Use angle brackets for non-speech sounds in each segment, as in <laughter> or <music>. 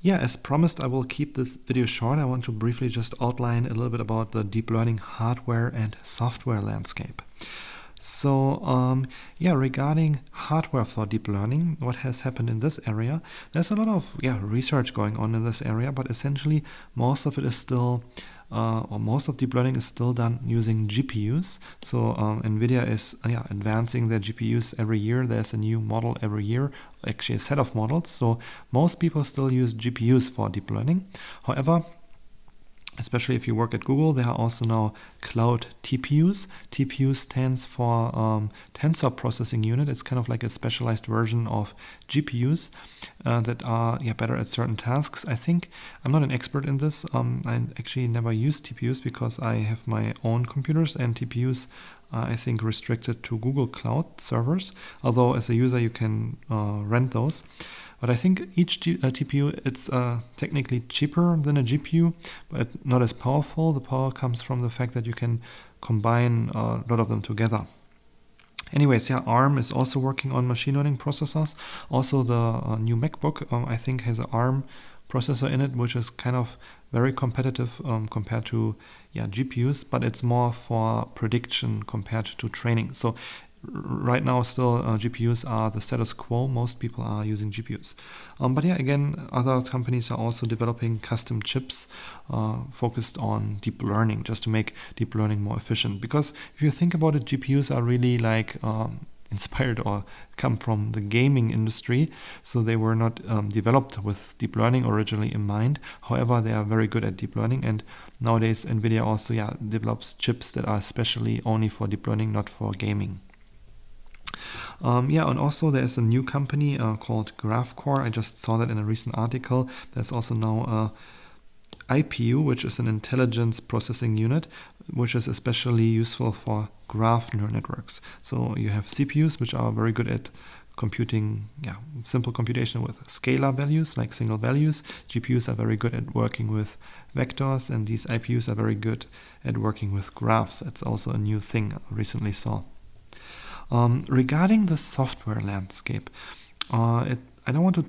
yeah, as promised, I will keep this video short. I want to briefly just outline a little bit about the deep learning hardware and software landscape. So um, yeah, regarding hardware for deep learning, what has happened in this area? There's a lot of yeah research going on in this area, but essentially most of it is still uh, or most of deep learning is still done using GPUs. So um, NVIDIA is uh, yeah, advancing their GPUs every year. There's a new model every year, actually a set of models. So most people still use GPUs for deep learning. However, especially if you work at Google, there are also now cloud TPUs. TPU stands for um, Tensor Processing Unit. It's kind of like a specialized version of GPUs uh, that are yeah, better at certain tasks. I think I'm not an expert in this. Um, I actually never use TPUs because I have my own computers and TPUs I think restricted to Google Cloud servers. Although as a user you can uh, rent those. But I think each G- uh, TPU it's uh, technically cheaper than a GPU, but not as powerful. The power comes from the fact that you can combine uh, a lot of them together. Anyways, yeah, ARM is also working on machine learning processors. Also, the uh, new MacBook um, I think has an ARM processor in it, which is kind of very competitive um, compared to yeah GPUs, but it's more for prediction compared to training. So right now still uh, GPUs are the status quo. Most people are using GPUs. Um, but yeah, again, other companies are also developing custom chips uh, focused on deep learning just to make deep learning more efficient. Because if you think about it, GPUs are really like um, <laughs> inspired or come from the gaming industry. So they were not um, developed with deep learning originally in mind. However, they are very good at deep learning. And nowadays, NVIDIA also yeah, develops chips that are especially only for deep learning, not for gaming. Um, yeah, and also there's a new company uh, called GraphCore. I just saw that in a recent article. There's also now a IPU, which is an intelligence processing unit, which is especially useful for graph neural networks. So you have CPUs, which are very good at computing yeah, simple computation with scalar values like single values. GPUs are very good at working with vectors, and these IPUs are very good at working with graphs. That's also a new thing I recently saw. Um, regarding the software landscape, uh, it, I don't want to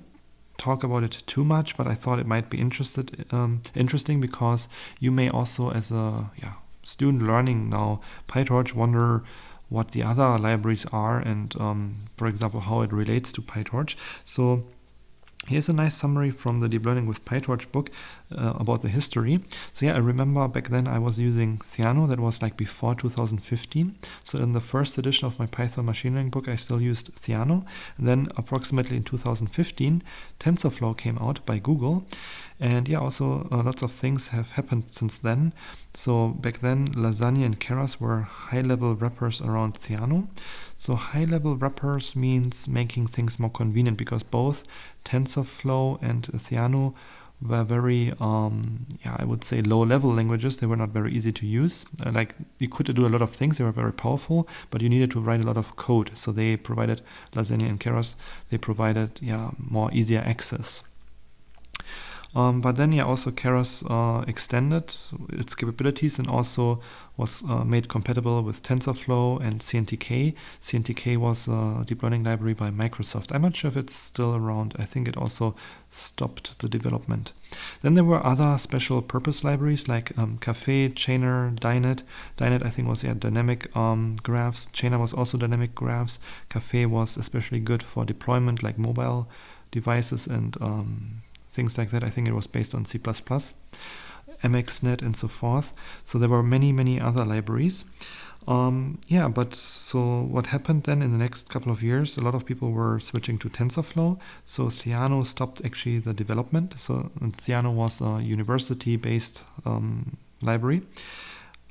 talk about it too much, but I thought it might be interested um, interesting because you may also, as a yeah, student learning now PyTorch, wonder what the other libraries are and, um, for example, how it relates to PyTorch. So Here's a nice summary from the Deep Learning with PyTorch book uh, about the history. So yeah, I remember back then I was using Theano. That was like before 2015. So in the first edition of my Python machine learning book, I still used Theano. And then approximately in 2015, TensorFlow came out by Google. And yeah, also uh, lots of things have happened since then. So back then, Lasagne and Keras were high-level wrappers around Theano. So high-level wrappers means making things more convenient because both TensorFlow and Theano were very, um, yeah, I would say low-level languages. They were not very easy to use. Uh, like you could do a lot of things. They were very powerful, but you needed to write a lot of code. So they provided Lasagne and Keras. They provided, yeah, more easier access. Um, but then, yeah, also Keras uh, extended its capabilities and also was uh, made compatible with TensorFlow and CNTK. CNTK was a deep learning library by Microsoft. I'm not sure if it's still around. I think it also stopped the development. Then there were other special purpose libraries like um, Caffe, Chainer, Dynet. Dynet, I think, was yeah, dynamic um, graphs. Chainer was also dynamic graphs. Caffe was especially good for deployment like mobile devices and um, things like that. I think it was based on C++, MXNet, and so forth. So there were many, many other libraries. Um, yeah, but so what happened then in the next couple of years? A lot of people were switching to TensorFlow. So Theano stopped actually the development. So Theano was a university-based um, library,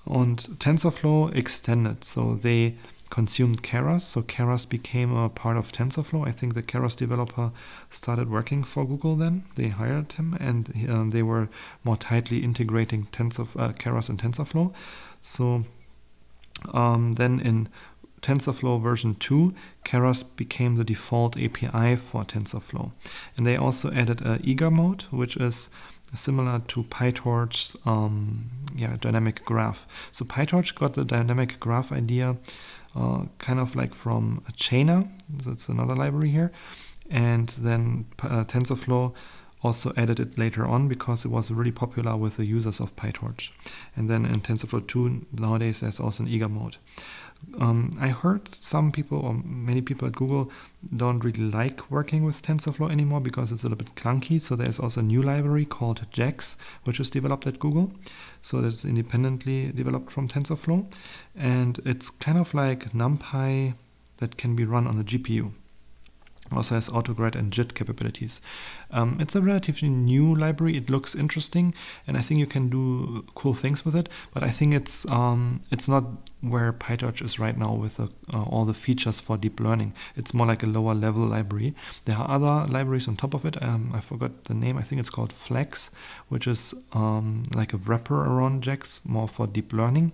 and TensorFlow extended. So they consumed Keras. So Keras became a part of TensorFlow. I think the Keras developer started working for Google then. They hired him and um, they were more tightly integrating Tensor, uh, Keras and TensorFlow. So um, then in TensorFlow version 2, Keras became the default API for TensorFlow. And they also added a eager mode, which is similar to PyTorch's um, yeah, dynamic graph. So PyTorch got the dynamic graph idea uh, kind of like from a Chainer. That's another library here. And then uh, TensorFlow also added it later on because it was really popular with the users of PyTorch. And then in TensorFlow 2 nowadays there's also an eager mode. Um, I heard some people or many people at Google don't really like working with TensorFlow anymore because it's a little bit clunky. So there's also a new library called JAX, which is developed at Google. So it's independently developed from TensorFlow. And it's kind of like NumPy that can be run on the GPU also has autograd and JIT capabilities. Um, it's a relatively new library. It looks interesting, and I think you can do cool things with it. But I think it's um, it's not where PyTorch is right now with uh, all the features for deep learning. It's more like a lower level library. There are other libraries on top of it. Um, I forgot the name. I think it's called Flex, which is um, like a wrapper around JAX, more for deep learning.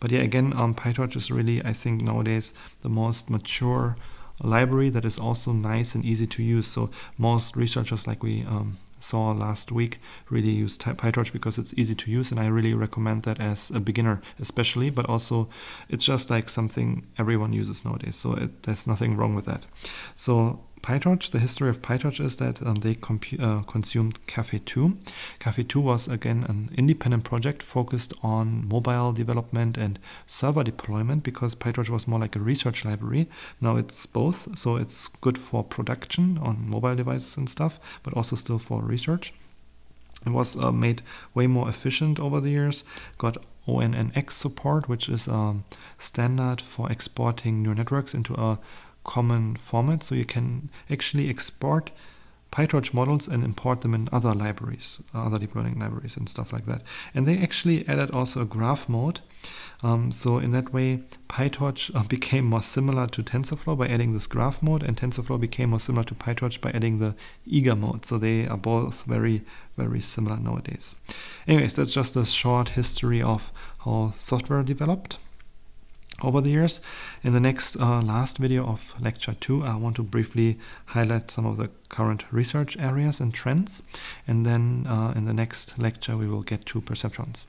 But yeah, again, um, PyTorch is really, I think, nowadays the most mature library that is also nice and easy to use. So most researchers, like we um, saw last week, really use PyTorch because it's easy to use, and I really recommend that as a beginner, especially. But also, it's just like something everyone uses nowadays, so it, there's nothing wrong with that. So PyTorch, the history of PyTorch is that um, they uh, consumed Caffe 2. Caffe 2 was again an independent project focused on mobile development and server deployment because PyTorch was more like a research library. Now it's both, so it's good for production on mobile devices and stuff, but also still for research. It was uh, made way more efficient over the years, got ONNX support, which is a um, standard for exporting neural networks into a common format, so you can actually export PyTorch models and import them in other libraries, other deep learning libraries and stuff like that. And they actually added also a graph mode. Um, so in that way, PyTorch uh, <laughs> became more similar to TensorFlow by adding this graph mode, and TensorFlow became more similar to PyTorch by adding the eager mode. So they are both very, very similar nowadays. Anyways, that's just a short history of how software developed over the years. In the next uh, last video of lecture 2, I want to briefly highlight some of the current research areas and trends. And then uh, in the next lecture, we will get to perceptrons.